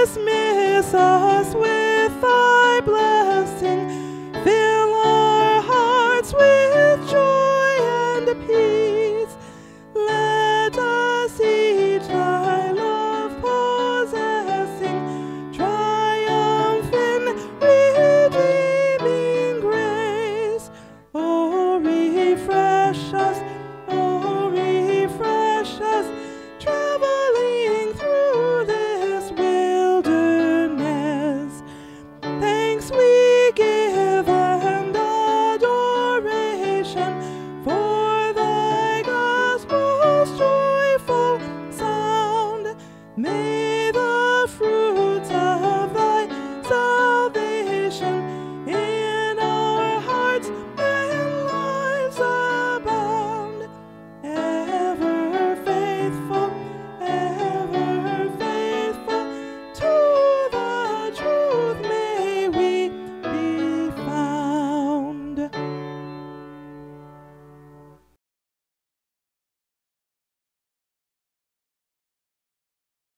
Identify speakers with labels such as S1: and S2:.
S1: Christmas. Oh.